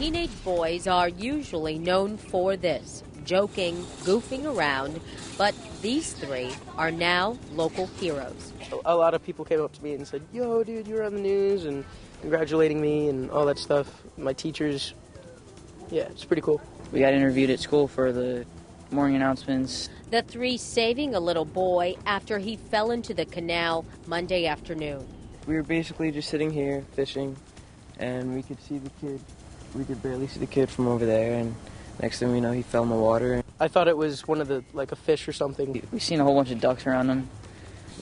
Teenage boys are usually known for this joking, goofing around, but these three are now local heroes. A lot of people came up to me and said, Yo, dude, you were on the news, and congratulating me and all that stuff. My teachers, yeah, it's pretty cool. We got interviewed at school for the morning announcements. The three saving a little boy after he fell into the canal Monday afternoon. We were basically just sitting here fishing, and we could see the kid. We could barely see the kid from over there, and next thing we know, he fell in the water. I thought it was one of the, like a fish or something. We've seen a whole bunch of ducks around him,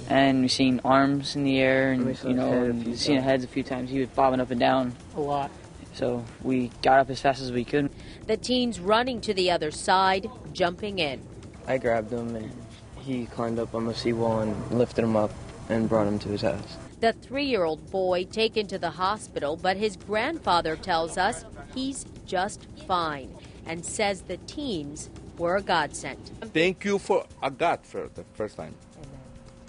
and we've seen arms in the air, We and saw you know, head and we've seen times. heads a few times. He was bobbing up and down, A lot. so we got up as fast as we could. The teens running to the other side, jumping in. I grabbed him, and he climbed up on the seawall and lifted him up and brought him to his house. The three year old boy taken to the hospital, but his grandfather tells us he's just fine and says the teens were a godsend. thank you for a God for the first time.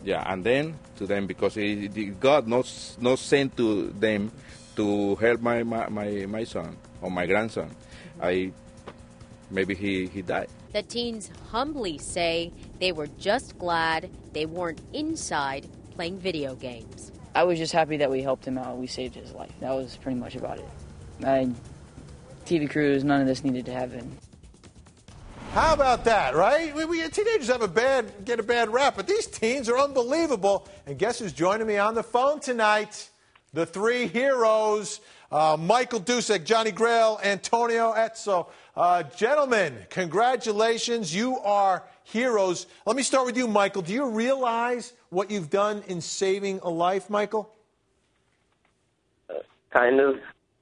Yeah, and then to them because he, the God not not sent to them to help my, my, my, my son or my grandson. I maybe he, he died. The teens humbly say they were just glad they weren't inside playing video games. I was just happy that we helped him out. We saved his life. That was pretty much about it. I, TV crews, none of this needed to happen. How about that, right? We, we teenagers have a bad get a bad rap, but these teens are unbelievable. And guess who's joining me on the phone tonight? The three heroes: uh, Michael Dusek, Johnny Grail, Antonio Etzo. Uh, gentlemen, congratulations! You are heroes. Let me start with you, Michael. Do you realize what you've done in saving a life, Michael? Kind of.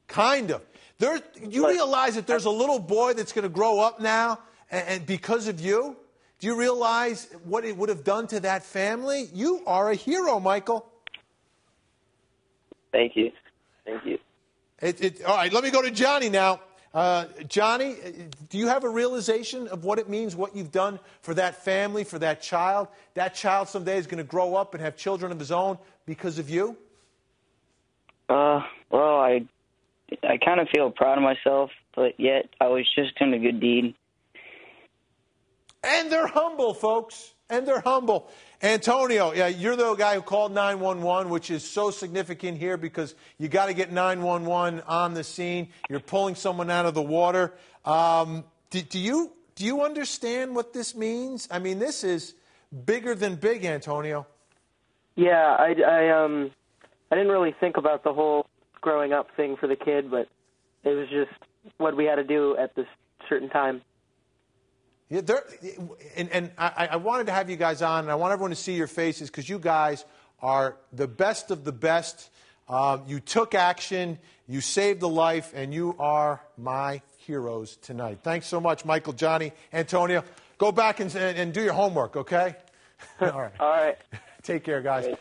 Kind of. There, you realize that there's a little boy that's going to grow up now, and, and because of you, do you realize what it would have done to that family? You are a hero, Michael. Thank you. Thank you. It, it, all right, let me go to Johnny now. Uh, Johnny, uh, do you have a realization of what it means, what you've done for that family, for that child? That child someday is going to grow up and have children of his own because of you? Uh, well, I, I kind of feel proud of myself, but yet I was just doing a good deed. And they're humble, folks. And they're humble. Antonio, yeah, you're the guy who called 911, which is so significant here because you got to get 911 on the scene. You're pulling someone out of the water. Um, do, do you do you understand what this means? I mean, this is bigger than big, Antonio. Yeah, I, I um, I didn't really think about the whole growing up thing for the kid, but it was just what we had to do at this certain time. Yeah, there, and, and I, I wanted to have you guys on, and I want everyone to see your faces because you guys are the best of the best. Uh, you took action, you saved a life, and you are my heroes tonight. Thanks so much, Michael, Johnny, Antonio. Go back and, and, and do your homework, okay? All right. All right. Take care, guys.